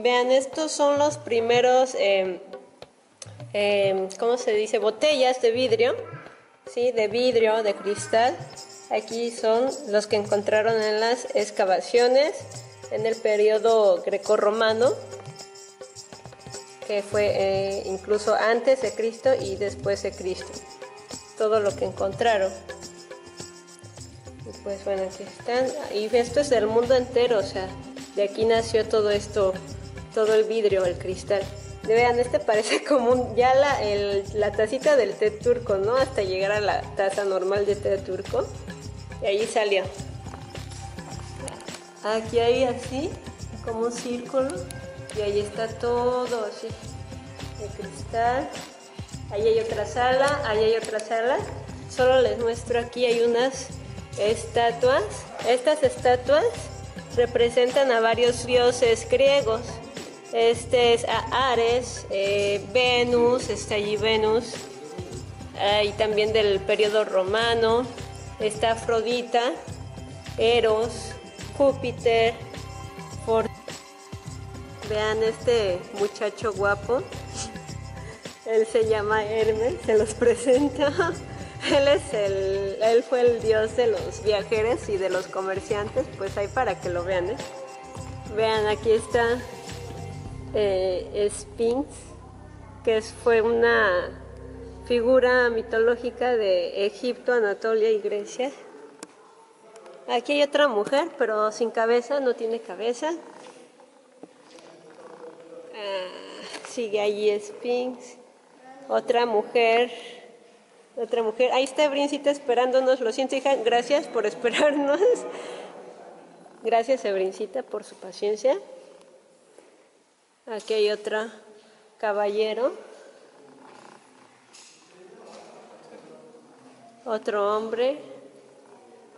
Vean, estos son los primeros, eh, eh, ¿cómo se dice? Botellas de vidrio, ¿sí? De vidrio, de cristal. Aquí son los que encontraron en las excavaciones en el periodo grecorromano, que fue eh, incluso antes de Cristo y después de Cristo. Todo lo que encontraron. Y pues bueno, aquí están. Y esto es del mundo entero, o sea, de aquí nació todo esto, todo el vidrio, el cristal. Vean, este parece como ya la, la tacita del té turco, ¿no? Hasta llegar a la taza normal de té turco. Y ahí salió. Aquí hay así, como un círculo. Y ahí está todo así, de cristal. Ahí hay otra sala, ahí hay otra sala. Solo les muestro aquí, hay unas estatuas. Estas estatuas representan a varios dioses griegos. Este es Ares, eh, Venus, está allí Venus. y también del periodo romano. Está Afrodita, Eros, Júpiter. Vean este muchacho guapo. Él se llama Hermes, se los presenta. Él es el, él fue el dios de los viajeros y de los comerciantes, pues ahí para que lo vean. ¿eh? Vean, aquí está eh, que fue una figura mitológica de Egipto, Anatolia y Grecia. Aquí hay otra mujer, pero sin cabeza, no tiene cabeza. Ah, sigue allí Sphinx. Otra mujer. Otra mujer. Ahí está Brincita esperándonos. Lo siento, hija. Gracias por esperarnos. Gracias, Ebrincita, por su paciencia. Aquí hay otro caballero. Otro hombre.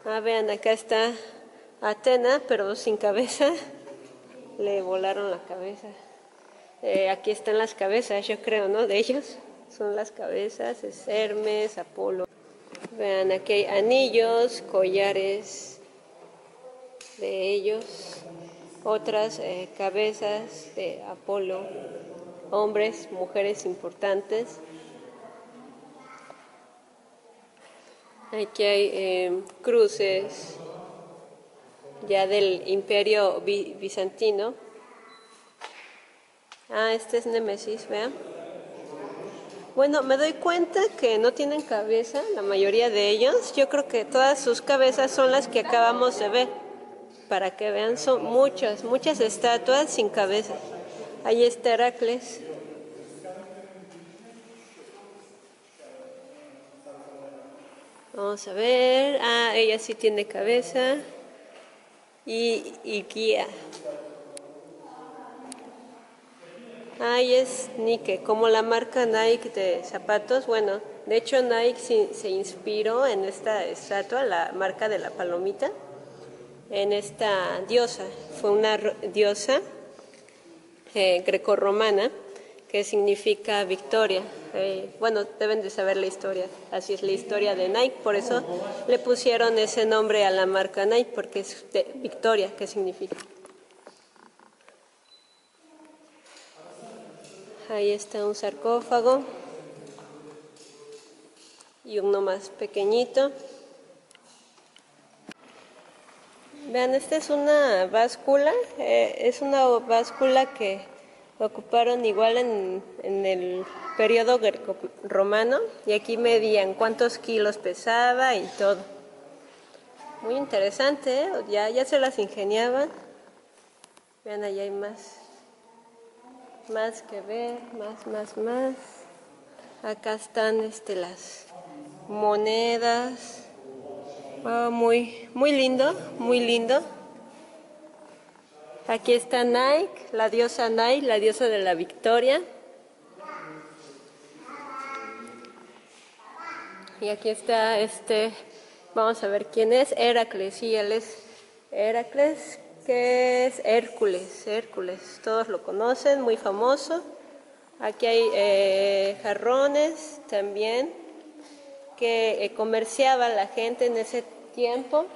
Ah, vean, acá está Atena, pero sin cabeza. Le volaron la cabeza. Eh, aquí están las cabezas, yo creo, ¿no? De ellos. Son las cabezas, es Hermes, Apolo. Vean, aquí hay anillos, collares de ellos, otras eh, cabezas de Apolo, hombres, mujeres importantes. Aquí hay eh, cruces ya del imperio bizantino. Ah, este es Nemesis, vean. Bueno, me doy cuenta que no tienen cabeza, la mayoría de ellos. Yo creo que todas sus cabezas son las que acabamos de ver. Para que vean, son muchas, muchas estatuas sin cabeza. Ahí está Heracles. Vamos a ver. Ah, ella sí tiene cabeza. Y, y guía. Ahí es Nike, como la marca Nike de zapatos. Bueno, de hecho Nike se, inspiró en esta estatua, la marca de la palomita, en esta diosa. Fue una diosa eh, grecorromana que significa victoria. Eh, bueno, deben de saber la historia. Así es la historia de Nike. Por eso le pusieron ese nombre a la marca Nike, porque es de victoria, que significa. Ahí está un sarcófago y uno más pequeñito. Vean, esta es una báscula, eh, es una báscula que ocuparon igual en, en el periodo romano y aquí medían cuántos kilos pesaba y todo. Muy interesante, ¿eh? ya, ya se las ingeniaban. Vean, allá hay más más que ver, más, más, más. Acá están este, las monedas. Ah, muy, muy lindo, muy lindo. Aquí está Nike, la diosa Nike, la diosa de la victoria. Y aquí está este, vamos a ver quién es, Heracles, sí, él es Heracles, que es Hércules. Hércules, todos lo conocen, muy famoso. Aquí hay eh, jarrones también que eh, comerciaba la gente en ese tiempo.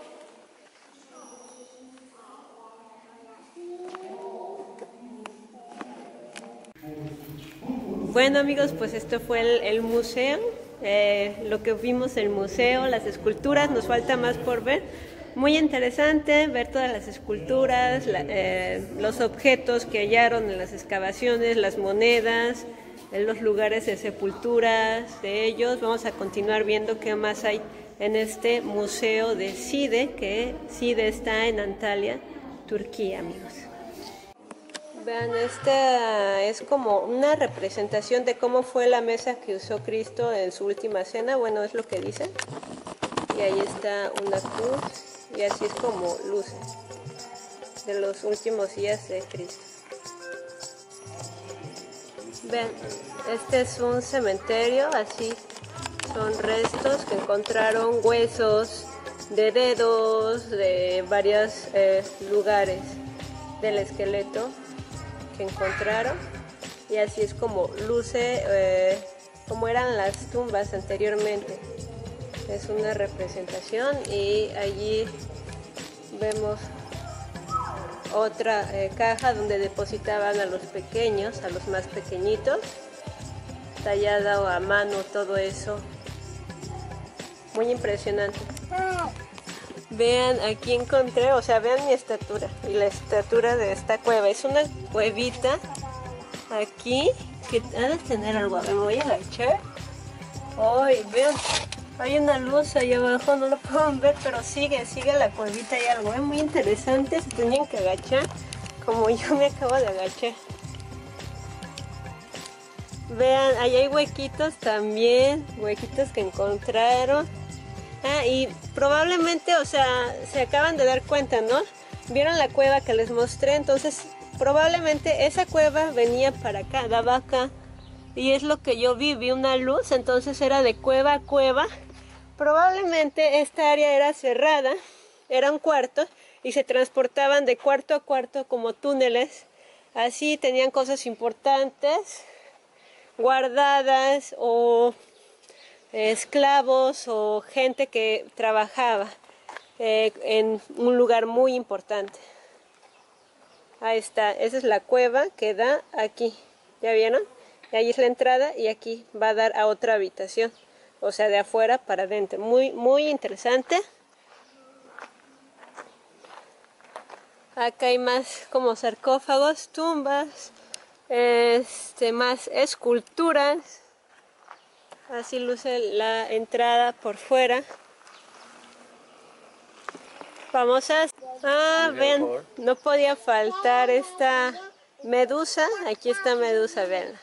Bueno amigos, pues esto fue el, museo, eh, lo que vimos el museo, las esculturas, nos falta más por ver. Muy interesante ver todas las esculturas, eh, los objetos que hallaron en las excavaciones, las monedas, en los lugares de sepulturas de ellos. Vamos a continuar viendo qué más hay en este museo de Side, que Side está en Antalya, Turquía, amigos. Vean, esta es como una representación de cómo fue la mesa que usó Cristo en su última cena. Bueno, es lo que dice. Y ahí está una cruz y así es como luce de los últimos días de Cristo. Ven, este es un cementerio, así son restos que encontraron huesos de dedos de varios eh, lugares del esqueleto que encontraron y así es como luce eh, como eran las tumbas anteriormente. Es una representación y allí vemos otra eh, caja donde depositaban a los pequeños, a los más pequeñitos, tallado a mano todo eso. Muy impresionante. Vean, aquí encontré, o sea, vean mi estatura y la estatura de esta cueva. Es una cuevita aquí que ha de tener algo. Me voy a agachar. Ay, vean, hay una luz ahí abajo, no lo pueden ver, pero sigue, sigue la cuevita y algo. Es muy interesante, se tenían que agachar como yo me acabo de agachar. Vean, ahí hay huequitos también, huequitos que encontraron. Ah, y probablemente, o sea, se acaban de dar cuenta, ¿no? Vieron la cueva que les mostré, entonces probablemente esa cueva venía para acá, daba acá. Y es lo que yo vi, vi una luz, entonces era de cueva a cueva. Probablemente esta área era cerrada, era un cuarto, y se transportaban de cuarto a cuarto como túneles. Así tenían cosas importantes guardadas o esclavos o gente que trabajaba eh, en un lugar muy importante. Ahí está, esa es la cueva que da aquí, ¿ya vieron? Ahí es la entrada y aquí va a dar a otra habitación, o sea, de afuera para adentro. Muy, muy interesante. Acá hay más como sarcófagos, tumbas, este, más esculturas. Así luce la entrada por fuera. Famosas. Ah, ven, no podía faltar esta medusa. Aquí está medusa, ven.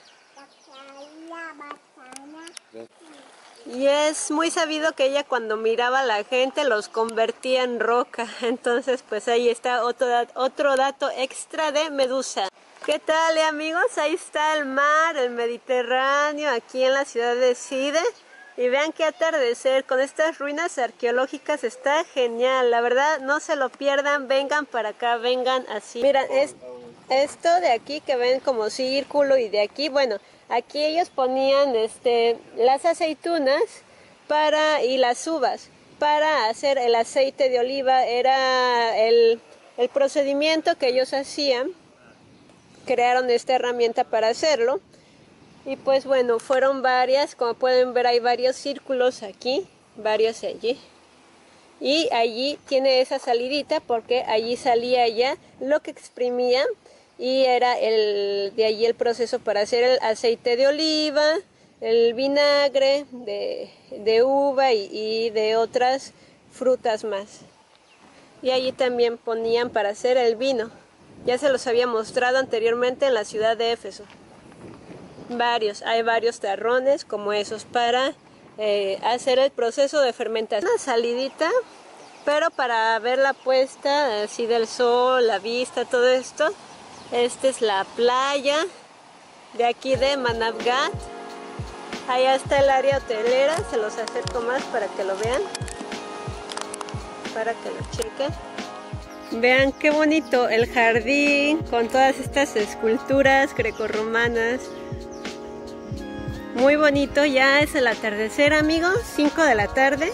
Y es muy sabido que ella cuando miraba a la gente los convertía en roca. Entonces, pues ahí está otro, otro dato extra de Medusa. ¿Qué tal eh, amigos? Ahí está el mar, el Mediterráneo, aquí en la ciudad de Side. Y vean qué atardecer con estas ruinas arqueológicas está genial. La verdad, no se lo pierdan, vengan para acá, vengan así. Mira, es, esto de aquí que ven como círculo y de aquí, bueno, aquí ellos ponían este, las aceitunas para, y las uvas para hacer el aceite de oliva. Era el, el procedimiento que ellos hacían crearon esta herramienta para hacerlo. Y pues bueno, fueron varias, como pueden ver hay varios círculos aquí, varios allí. Y allí tiene esa salidita porque allí salía ya lo que exprimía y era el, de allí el proceso para hacer el aceite de oliva, el vinagre de, uva y, de otras frutas más. Y allí también ponían para hacer el vino. Ya se los había mostrado anteriormente en la ciudad de Éfeso. Varios, hay varios terrones como esos para eh, hacer el proceso de fermentación. Una salidita, pero para ver la puesta así del sol, la vista, todo esto. Esta es la playa de aquí de Manavgat. Allá está el área hotelera, se los acerco más para que lo vean, para que lo chequen. Vean qué bonito el jardín con todas estas esculturas grecorromanas. Muy bonito, ya es el atardecer amigos, 5 de la tarde.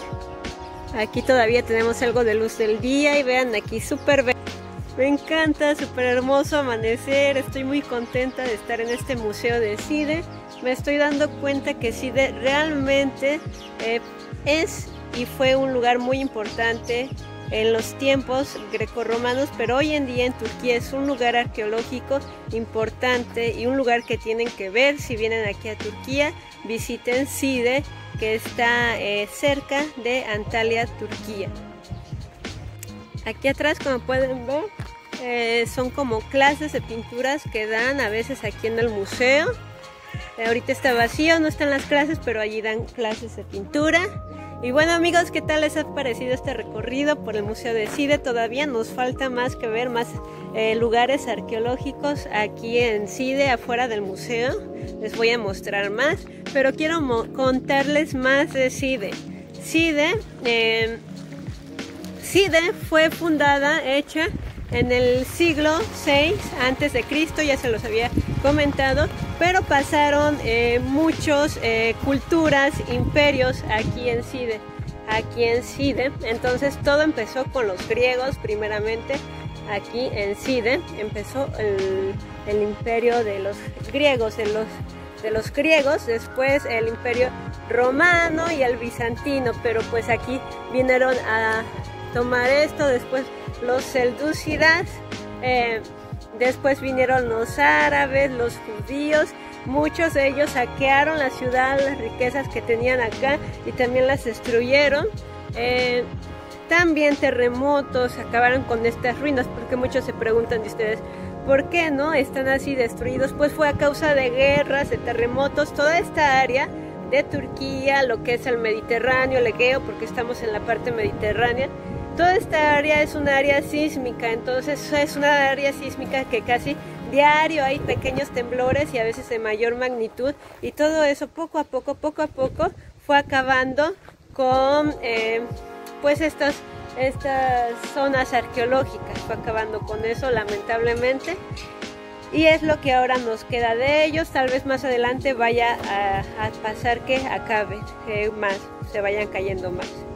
Aquí todavía tenemos algo de luz del día y vean aquí súper Me encanta, súper hermoso amanecer, estoy muy contenta de estar en este museo de Cide. me estoy dando cuenta que Side realmente eh, es y fue un lugar muy importante en los tiempos grecorromanos, pero hoy en día en Turquía es un lugar arqueológico importante y un lugar que tienen que ver si vienen aquí a Turquía, visiten Side, que está eh, cerca de Antalya, Turquía. Aquí atrás, como pueden ver, eh, son como clases de pinturas que dan a veces aquí en el museo. Eh, ahorita está vacío, no están las clases, pero allí dan clases de pintura. Y bueno amigos, ¿qué tal les ha parecido este recorrido por el Museo de Cide? Todavía nos falta más que ver, más eh, lugares arqueológicos aquí en Cide, afuera del museo. Les voy a mostrar más, pero quiero contarles más de Cide. Cide, eh, Cide fue fundada, hecha en el siglo VI antes de Cristo, ya se los había comentado, pero pasaron eh, muchos eh, culturas, imperios aquí en Side, aquí en Side. Entonces todo empezó con los griegos primeramente aquí en Side, empezó el, imperio de los griegos, de los, de los griegos, después el imperio romano y el bizantino, pero pues aquí vinieron a tomar esto, después los seldúcidas, eh, después vinieron los árabes, los judíos, muchos de ellos saquearon la ciudad, las riquezas que tenían acá y también las destruyeron. Eh, también terremotos acabaron con estas ruinas, porque muchos se preguntan de ustedes, ¿por qué no están así destruidos? Pues fue a causa de guerras, de terremotos, toda esta área de Turquía, lo que es el Mediterráneo, el Egeo, porque estamos en la parte mediterránea, Toda esta área es una área sísmica, entonces es una área sísmica que casi diario hay pequeños temblores y a veces de mayor magnitud y todo eso poco a poco, poco a poco fue acabando con eh, pues estas, estas zonas arqueológicas, fue acabando con eso lamentablemente y es lo que ahora nos queda de ellos, tal vez más adelante vaya a, pasar que acabe, que más, se vayan cayendo más.